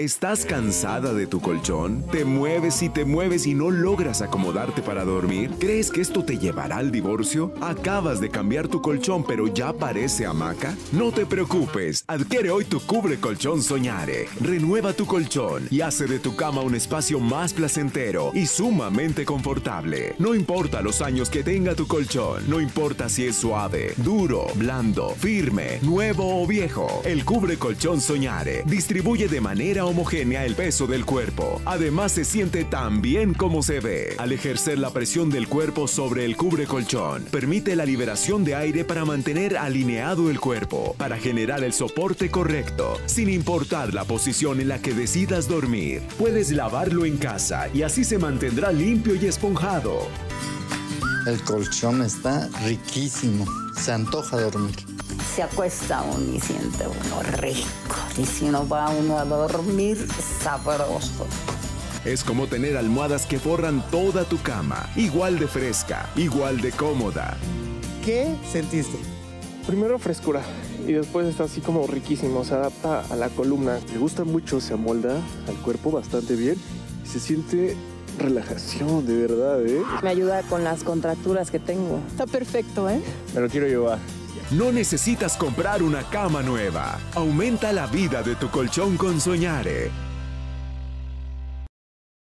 ¿Estás cansada de tu colchón? ¿Te mueves y te mueves y no logras acomodarte para dormir? ¿Crees que esto te llevará al divorcio? ¿Acabas de cambiar tu colchón pero ya parece hamaca? No te preocupes, adquiere hoy tu cubre colchón Soñare. Renueva tu colchón y hace de tu cama un espacio más placentero y sumamente confortable. No importa los años que tenga tu colchón, no importa si es suave, duro, blando, firme, nuevo o viejo, el cubre colchón Soñare distribuye de manera homogénea el peso del cuerpo. Además se siente tan bien como se ve. Al ejercer la presión del cuerpo sobre el cubre colchón, permite la liberación de aire para mantener alineado el cuerpo, para generar el soporte correcto, sin importar la posición en la que decidas dormir. Puedes lavarlo en casa y así se mantendrá limpio y esponjado. El colchón está riquísimo. Se antoja dormir se acuesta uno y siente uno rico. Y si no va uno a dormir, sabroso. Es como tener almohadas que forran toda tu cama, igual de fresca, igual de cómoda. ¿Qué sentiste? Primero frescura y después está así como riquísimo, se adapta a la columna. Me gusta mucho, se amolda al cuerpo bastante bien y se siente relajación, de verdad, ¿eh? Me ayuda con las contracturas que tengo. Está perfecto, ¿eh? Me lo quiero llevar. No necesitas comprar una cama nueva. Aumenta la vida de tu colchón con Soñare.